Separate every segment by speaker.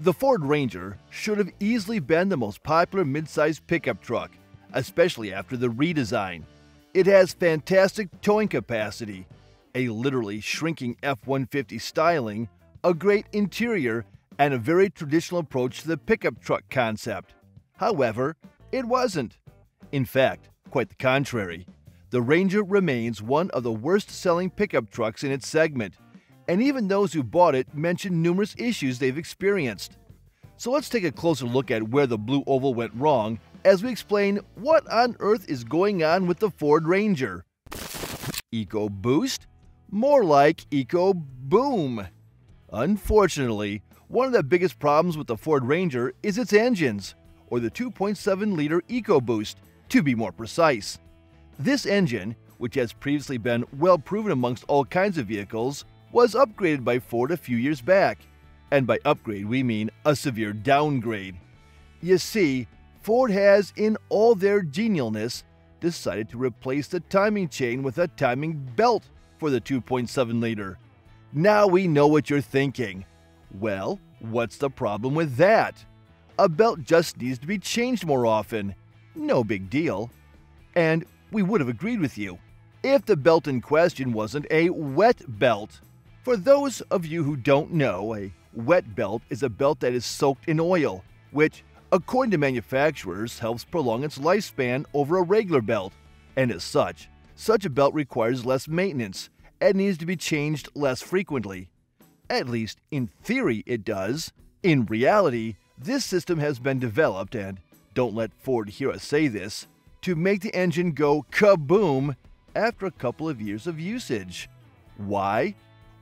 Speaker 1: The Ford Ranger should have easily been the most popular midsize pickup truck, especially after the redesign. It has fantastic towing capacity, a literally shrinking F 150 styling, a great interior, and a very traditional approach to the pickup truck concept. However, it wasn't. In fact, quite the contrary. The Ranger remains one of the worst selling pickup trucks in its segment and even those who bought it mentioned numerous issues they've experienced. So let's take a closer look at where the Blue Oval went wrong as we explain what on earth is going on with the Ford Ranger. Eco Boost? More like Eco Boom. Unfortunately, one of the biggest problems with the Ford Ranger is its engines, or the 2.7 liter EcoBoost, to be more precise. This engine, which has previously been well proven amongst all kinds of vehicles, was upgraded by Ford a few years back. And by upgrade, we mean a severe downgrade. You see, Ford has, in all their genialness, decided to replace the timing chain with a timing belt for the 2.7 liter. Now we know what you're thinking. Well, what's the problem with that? A belt just needs to be changed more often. No big deal. And we would have agreed with you if the belt in question wasn't a wet belt. For those of you who don't know, a wet belt is a belt that is soaked in oil, which, according to manufacturers, helps prolong its lifespan over a regular belt. And as such, such a belt requires less maintenance and needs to be changed less frequently. At least in theory, it does. In reality, this system has been developed, and don't let Ford hear us say this, to make the engine go kaboom after a couple of years of usage. Why?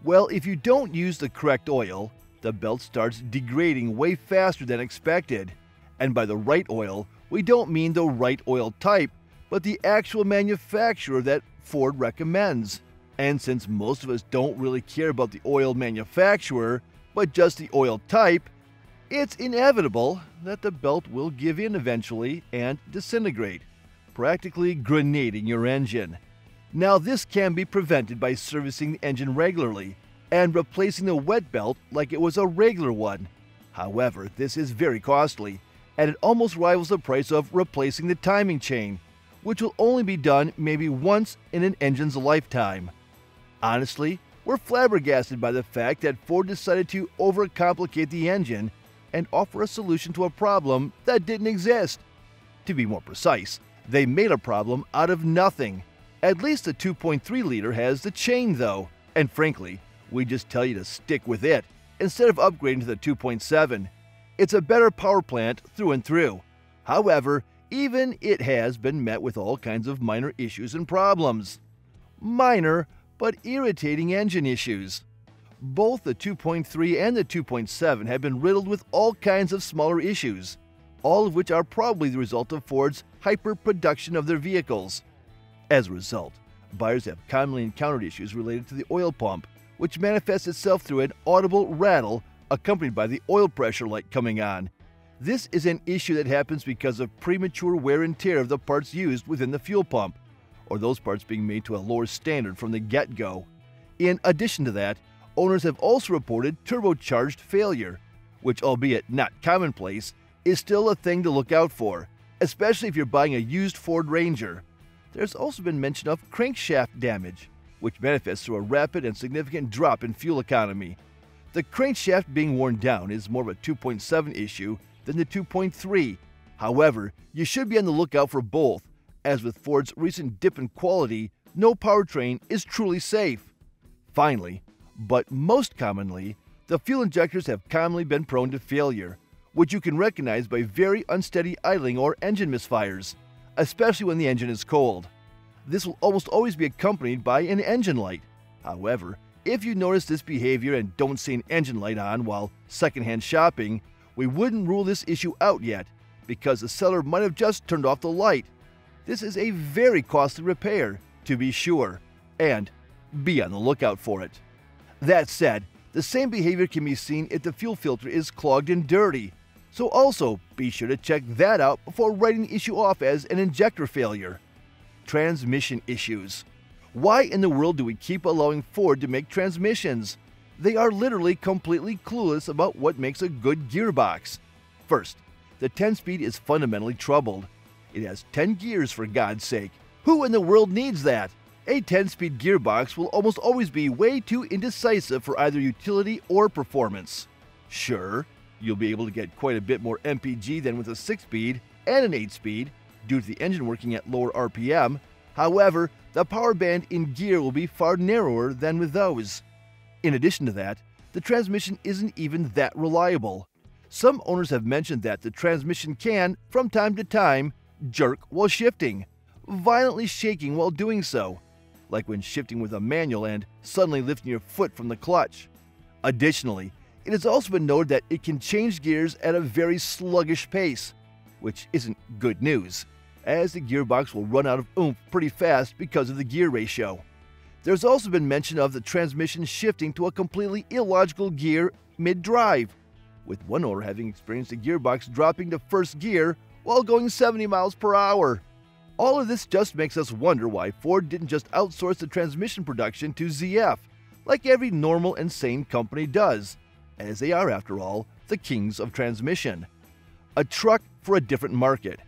Speaker 1: Well, if you don't use the correct oil, the belt starts degrading way faster than expected. And by the right oil, we don't mean the right oil type, but the actual manufacturer that Ford recommends. And since most of us don't really care about the oil manufacturer, but just the oil type, it's inevitable that the belt will give in eventually and disintegrate, practically grenading your engine. Now, this can be prevented by servicing the engine regularly and replacing the wet belt like it was a regular one. However, this is very costly, and it almost rivals the price of replacing the timing chain, which will only be done maybe once in an engine's lifetime. Honestly, we're flabbergasted by the fact that Ford decided to overcomplicate the engine and offer a solution to a problem that didn't exist. To be more precise, they made a problem out of nothing. At least the 2.3 liter has the chain, though, and frankly, we just tell you to stick with it instead of upgrading to the 2.7. It's a better power plant through and through. However, even it has been met with all kinds of minor issues and problems. Minor, but irritating engine issues. Both the 2.3 and the 2.7 have been riddled with all kinds of smaller issues, all of which are probably the result of Ford's hyper production of their vehicles. As a result, buyers have commonly encountered issues related to the oil pump, which manifests itself through an audible rattle accompanied by the oil pressure light coming on. This is an issue that happens because of premature wear and tear of the parts used within the fuel pump, or those parts being made to a lower standard from the get go. In addition to that, owners have also reported turbocharged failure, which, albeit not commonplace, is still a thing to look out for, especially if you're buying a used Ford Ranger. There's also been mention of crankshaft damage, which manifests through a rapid and significant drop in fuel economy. The crankshaft being worn down is more of a 2.7 issue than the 2.3. However, you should be on the lookout for both, as with Ford's recent dip in quality, no powertrain is truly safe. Finally, but most commonly, the fuel injectors have commonly been prone to failure, which you can recognize by very unsteady idling or engine misfires especially when the engine is cold. This will almost always be accompanied by an engine light. However, if you notice this behavior and don't see an engine light on while secondhand shopping, we wouldn't rule this issue out yet because the seller might have just turned off the light. This is a very costly repair, to be sure, and be on the lookout for it. That said, the same behavior can be seen if the fuel filter is clogged and dirty, so also be sure to check that out before writing the issue off as an injector failure. Transmission issues. Why in the world do we keep allowing Ford to make transmissions? they are literally completely clueless about what makes a good gearbox. First, the 10 speed is fundamentally troubled. It has 10 gears for God's sake. Who in the world needs that? A 10 speed gearbox will almost always be way too indecisive for either utility or performance. Sure, you'll be able to get quite a bit more MPG than with a 6 speed and an 8 speed due to the engine working at lower RPM. However, the power band in gear will be far narrower than with those. In addition to that, the transmission isn't even that reliable. Some owners have mentioned that the transmission can, from time to time, jerk while shifting, violently shaking while doing so, like when shifting with a manual and suddenly lifting your foot from the clutch. Additionally, it has also been noted that it can change gears at a very sluggish pace, which isn't good news, as the gearbox will run out of oomph pretty fast because of the gear ratio. There's also been mention of the transmission shifting to a completely illogical gear mid drive, with one owner having experienced the gearbox dropping to first gear while going 70 miles per hour. All of this just makes us wonder why Ford didn't just outsource the transmission production to ZF, like every normal and sane company does, as they are, after all, the kings of transmission. A truck for a different market.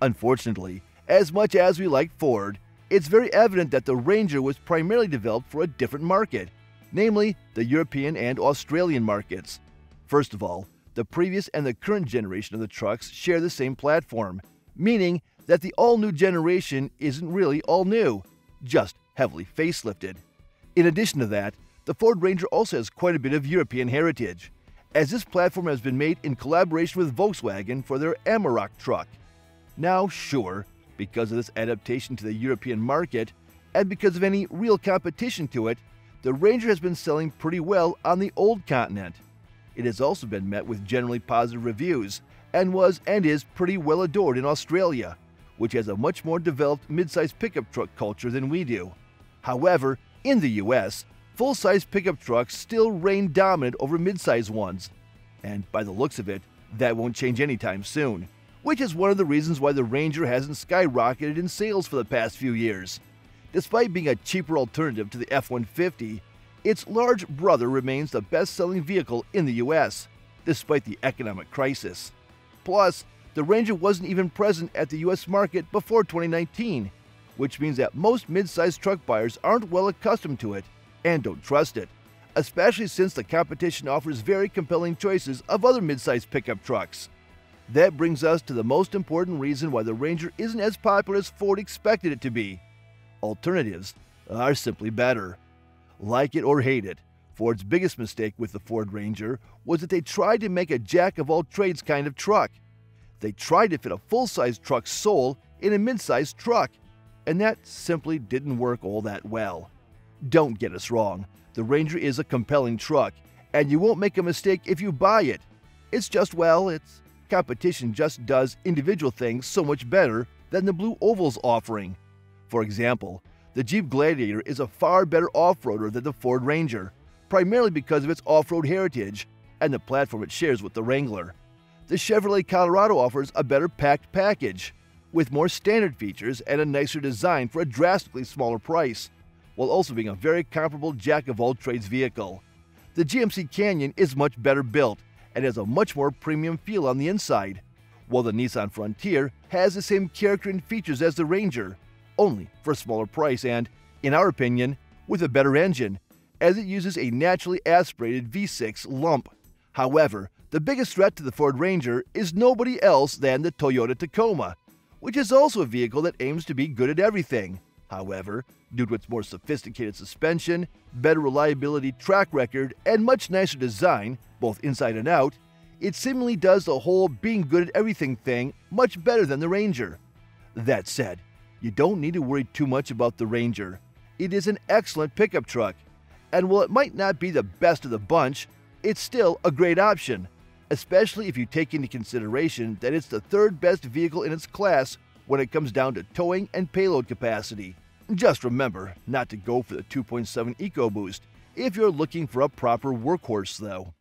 Speaker 1: Unfortunately, as much as we like Ford, it's very evident that the Ranger was primarily developed for a different market, namely the European and Australian markets. First of all, the previous and the current generation of the trucks share the same platform, meaning that the all new generation isn't really all new, just heavily facelifted. In addition to that, the Ford Ranger also has quite a bit of European heritage, as this platform has been made in collaboration with Volkswagen for their Amarok truck. Now, sure, because of this adaptation to the European market, and because of any real competition to it, the Ranger has been selling pretty well on the old continent. It has also been met with generally positive reviews, and was and is pretty well adored in Australia, which has a much more developed mid-size pickup truck culture than we do. However, in the US, full-size pickup trucks still reign dominant over mid-size ones. And by the looks of it, that won't change anytime soon, which is one of the reasons why the Ranger hasn't skyrocketed in sales for the past few years. Despite being a cheaper alternative to the F-150, its large brother remains the best-selling vehicle in the US, despite the economic crisis. Plus, the Ranger wasn't even present at the US market before 2019, which means that most mid-sized truck buyers aren't well accustomed to it and don't trust it, especially since the competition offers very compelling choices of other mid-sized pickup trucks. That brings us to the most important reason why the Ranger isn't as popular as Ford expected it to be. Alternatives are simply better. Like it or hate it, Ford's biggest mistake with the Ford Ranger was that they tried to make a jack of all trades kind of truck. They tried to fit a full size truck soul in a mid sized truck, and that simply didn't work all that well. Don't get us wrong, the Ranger is a compelling truck, and you won't make a mistake if you buy it. It's just, well, its competition just does individual things so much better than the Blue Oval's offering. For example, the Jeep Gladiator is a far better off roader than the Ford Ranger, primarily because of its off road heritage and the platform it shares with the Wrangler. The Chevrolet Colorado offers a better packed package, with more standard features and a nicer design for a drastically smaller price while also being a very comparable jack of all trades vehicle. The GMC Canyon is much better built and has a much more premium feel on the inside, while the Nissan Frontier has the same character and features as the Ranger, only for a smaller price and, in our opinion, with a better engine, as it uses a naturally aspirated V6 lump. However, the biggest threat to the Ford Ranger is nobody else than the Toyota Tacoma, which is also a vehicle that aims to be good at everything. However, due to its more sophisticated suspension, better reliability track record, and much nicer design, both inside and out, it seemingly does the whole being good at everything thing much better than the Ranger. That said, you don't need to worry too much about the Ranger. It is an excellent pickup truck, and while it might not be the best of the bunch, it's still a great option, especially if you take into consideration that it's the third best vehicle in its class when it comes down to towing and payload capacity. Just remember not to go for the 2.7 EcoBoost if you're looking for a proper workhorse though.